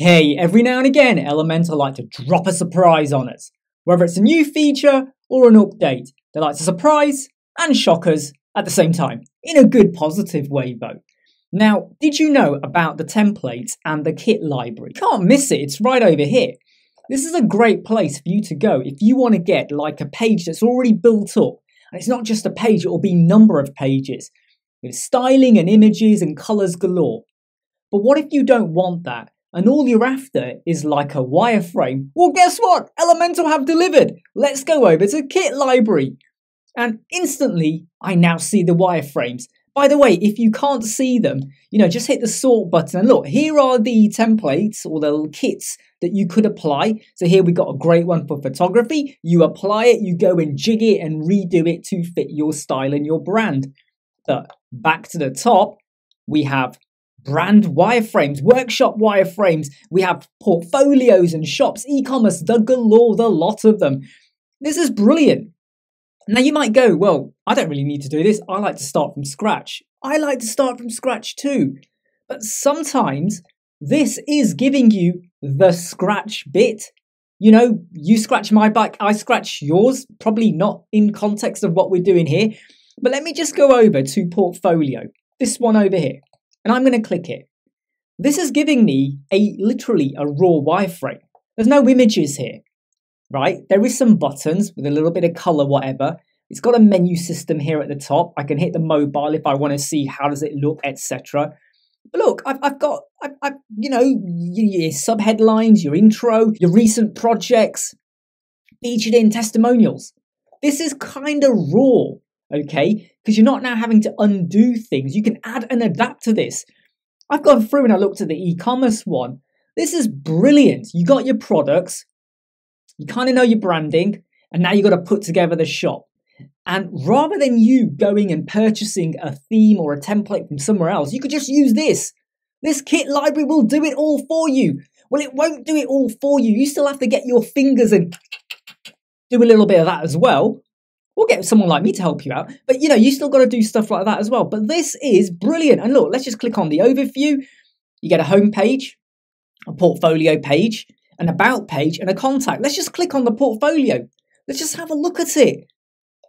Hey, every now and again, Elementor like to drop a surprise on us. Whether it's a new feature or an update, they like to surprise and shock us at the same time, in a good positive way though. Now, did you know about the templates and the kit library? Can't miss it, it's right over here. This is a great place for you to go if you want to get like a page that's already built up. And it's not just a page, it will be number of pages with styling and images and colors galore. But what if you don't want that? And all you're after is like a wireframe, well, guess what? Elementor have delivered. Let's go over to Kit Library. And instantly, I now see the wireframes. By the way, if you can't see them, you know, just hit the sort button and look, here are the templates or the kits that you could apply. So here we've got a great one for photography. You apply it, you go and jig it and redo it to fit your style and your brand. But back to the top, we have brand wireframes, workshop wireframes. We have portfolios and shops, e commerce, the galore, the lot of them. This is brilliant. Now you might go, well, I don't really need to do this. I like to start from scratch. I like to start from scratch too. But sometimes this is giving you the scratch bit. You know, you scratch my back, I scratch yours. Probably not in context of what we're doing here. But let me just go over to portfolio. This one over here and I'm going to click it. This is giving me a literally a raw wireframe. There's no images here, right? There is some buttons with a little bit of color, whatever. It's got a menu system here at the top. I can hit the mobile if I want to see how does it look, etc. But look, I've, I've got, I've, I've, you know, your subheadlines, your intro, your recent projects, featured in testimonials. This is kind of raw okay? Because you're not now having to undo things. You can add and adapt to this. I've gone through and I looked at the e commerce one. This is brilliant. You got your products, you kind of know your branding, and now you've got to put together the shop. And rather than you going and purchasing a theme or a template from somewhere else, you could just use this. This kit library will do it all for you. Well, it won't do it all for you. You still have to get your fingers and do a little bit of that as well. We'll get someone like me to help you out. But you know, you still got to do stuff like that as well. But this is brilliant. And look, let's just click on the overview. You get a home page, a portfolio page, an about page, and a contact. Let's just click on the portfolio. Let's just have a look at it.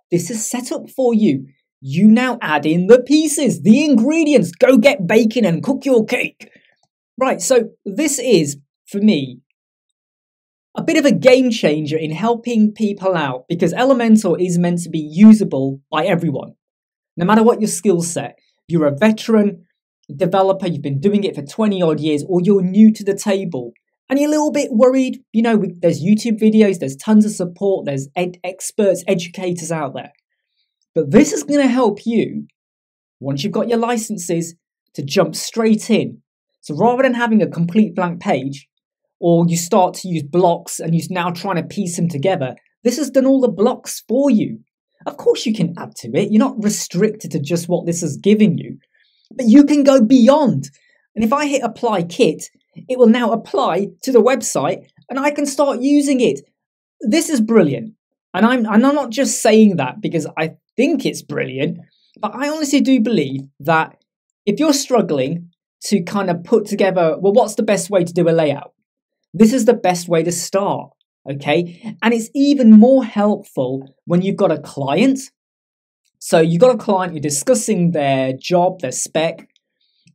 This is set up for you. You now add in the pieces, the ingredients. Go get bacon and cook your cake. Right, so this is, for me, a bit of a game changer in helping people out because Elementor is meant to be usable by everyone. No matter what your skill set, you're a veteran developer, you've been doing it for 20 odd years, or you're new to the table and you're a little bit worried. You know, there's YouTube videos, there's tons of support, there's ed- experts, educators out there. But this is going to help you, once you've got your licenses, to jump straight in. So rather than having a complete blank page, or you start to use blocks and you're now trying to piece them together, this has done all the blocks for you. Of course, you can add to it. You're not restricted to just what this has given you, but you can go beyond. And if I hit apply kit, it will now apply to the website and I can start using it. This is brilliant. And I'm, and I'm not just saying that because I think it's brilliant, but I honestly do believe that if you're struggling to kind of put together, well, what's the best way to do a layout? This is the best way to start, okay? And it's even more helpful when you've got a client. So you've got a client, you're discussing their job, their spec,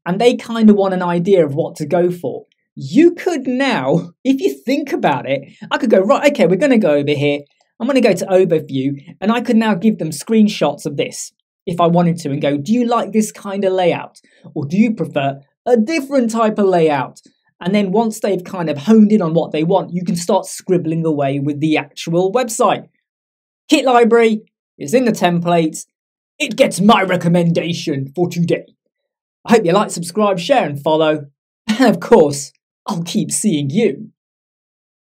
and they kind of want an idea of what to go for. You could now, if you think about it, I could go, right, okay, we're going to go over here. I'm going to go to overview, and I could now give them screenshots of this if I wanted to and go, do you like this kind of layout? Or do you prefer a different type of layout? And then once they've kind of honed in on what they want, you can start scribbling away with the actual website. Kit library is in the templates. It gets my recommendation for today. I hope you like, subscribe, share, and follow. And of course, I'll keep seeing you